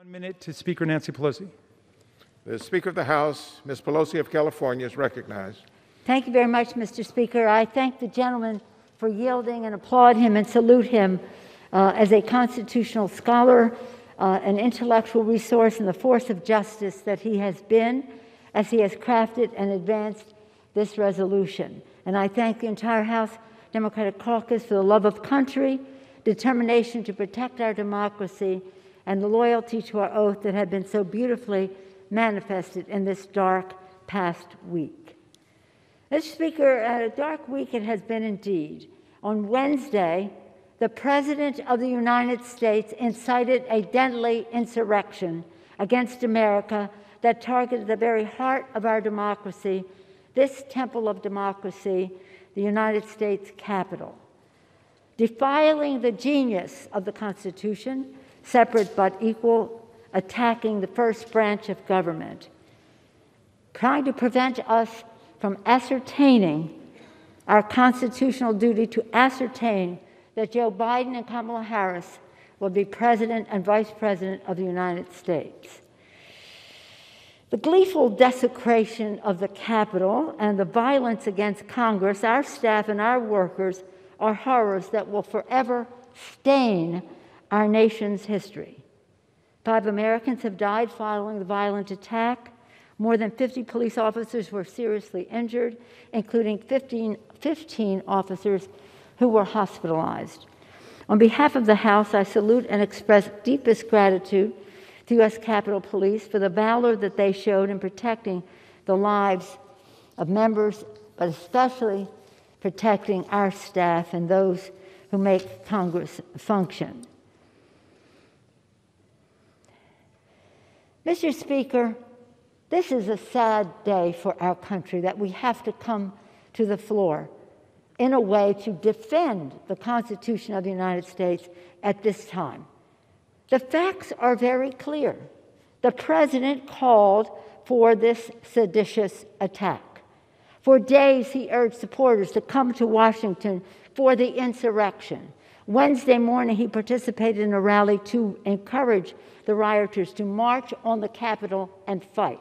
One minute to Speaker Nancy Pelosi. The Speaker of the House, Ms. Pelosi of California, is recognized. Thank you very much, Mr. Speaker. I thank the gentleman for yielding and applaud him and salute him uh, as a constitutional scholar, uh, an intellectual resource, and the force of justice that he has been as he has crafted and advanced this resolution. And I thank the entire House Democratic Caucus for the love of country, determination to protect our democracy, and the loyalty to our oath that have been so beautifully manifested in this dark past week. Mr. Speaker, a dark week it has been indeed. On Wednesday, the President of the United States incited a deadly insurrection against America that targeted the very heart of our democracy, this temple of democracy, the United States Capitol. Defiling the genius of the Constitution, separate but equal, attacking the first branch of government, trying to prevent us from ascertaining our constitutional duty to ascertain that Joe Biden and Kamala Harris will be President and Vice President of the United States. The gleeful desecration of the Capitol and the violence against Congress, our staff, and our workers are horrors that will forever stain our nation's history. Five Americans have died following the violent attack. More than 50 police officers were seriously injured, including 15, 15 officers who were hospitalized. On behalf of the House, I salute and express deepest gratitude to U.S. Capitol Police for the valor that they showed in protecting the lives of members, but especially protecting our staff and those who make Congress function. Mr. Speaker, this is a sad day for our country that we have to come to the floor in a way to defend the Constitution of the United States at this time. The facts are very clear. The president called for this seditious attack. For days, he urged supporters to come to Washington for the insurrection. Wednesday morning, he participated in a rally to encourage the rioters to march on the Capitol and fight.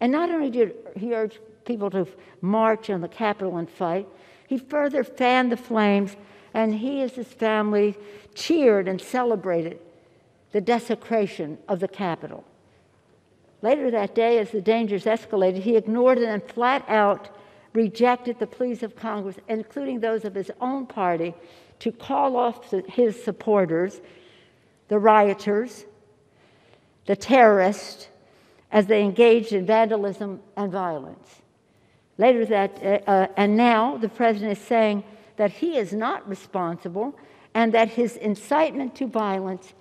And not only did he urge people to march on the Capitol and fight, he further fanned the flames, and he and his family cheered and celebrated the desecration of the Capitol. Later that day, as the dangers escalated, he ignored it and flat out rejected the pleas of Congress, including those of his own party, to call off his supporters, the rioters, the terrorists, as they engaged in vandalism and violence. Later that, uh, uh, and now the president is saying that he is not responsible and that his incitement to violence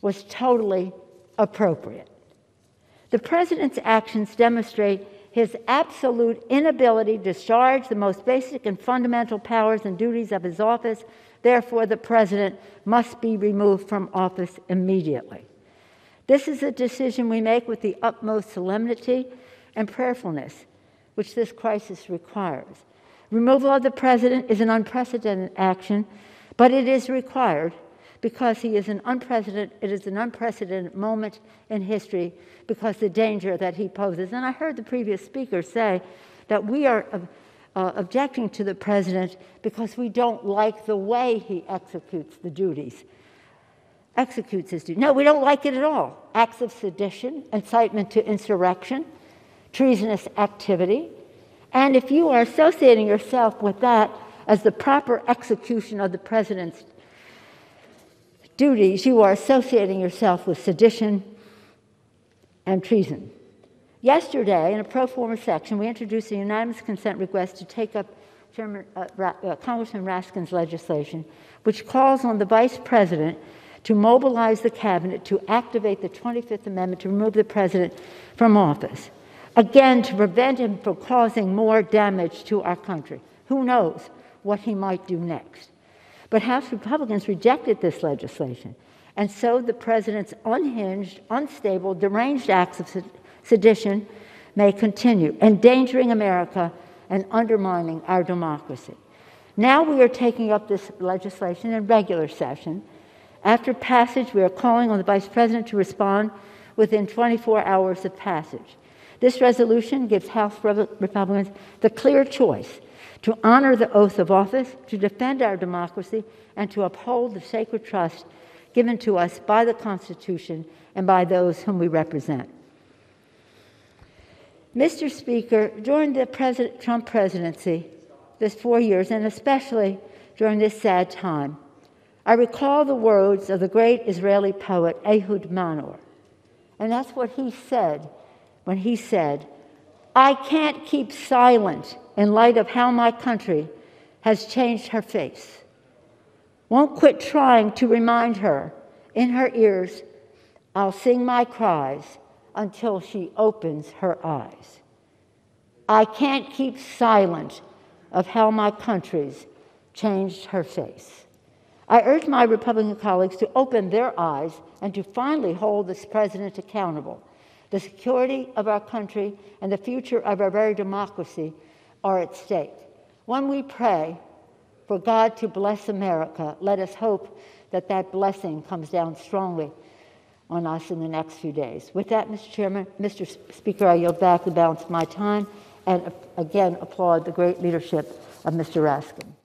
was totally appropriate. The president's actions demonstrate his absolute inability to discharge the most basic and fundamental powers and duties of his office. Therefore, the president must be removed from office immediately. This is a decision we make with the utmost solemnity and prayerfulness, which this crisis requires. Removal of the president is an unprecedented action, but it is required because he is an unprecedented, it is an unprecedented moment in history because the danger that he poses. And I heard the previous speaker say that we are uh, objecting to the president because we don't like the way he executes the duties. Executes his duties. No, we don't like it at all. Acts of sedition, incitement to insurrection, treasonous activity. And if you are associating yourself with that as the proper execution of the president's duties, you are associating yourself with sedition and treason. Yesterday, in a pro forma section, we introduced a unanimous consent request to take up Chairman, uh, uh, Congressman Raskin's legislation, which calls on the Vice President to mobilize the Cabinet to activate the 25th Amendment to remove the President from office. Again, to prevent him from causing more damage to our country. Who knows what he might do next? But House Republicans rejected this legislation. And so the president's unhinged, unstable, deranged acts of sedition may continue, endangering America and undermining our democracy. Now we are taking up this legislation in regular session, After passage, we are calling on the Vice President to respond within 24 hours of passage. This resolution gives House Republicans the clear choice to honor the oath of office, to defend our democracy, and to uphold the sacred trust given to us by the Constitution and by those whom we represent. Mr. Speaker, during the President, Trump presidency, this four years, and especially during this sad time, I recall the words of the great Israeli poet Ehud Manor. And that's what he said when he said, I can't keep silent in light of how my country has changed her face. Won't quit trying to remind her in her ears, I'll sing my cries until she opens her eyes. I can't keep silent of how my country's changed her face. I urge my Republican colleagues to open their eyes and to finally hold this president accountable. The security of our country and the future of our very democracy are at stake. When we pray for God to bless America, let us hope that that blessing comes down strongly on us in the next few days. With that, Mr. Chairman, Mr. Speaker, I yield back the balance of my time and uh, again applaud the great leadership of Mr. Raskin.